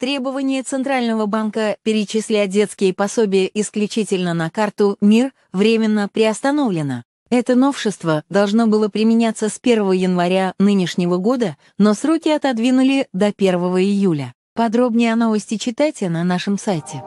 Требование Центрального банка перечислять детские пособия исключительно на карту «Мир» временно приостановлено. Это новшество должно было применяться с 1 января нынешнего года, но сроки отодвинули до 1 июля. Подробнее о новости читайте на нашем сайте.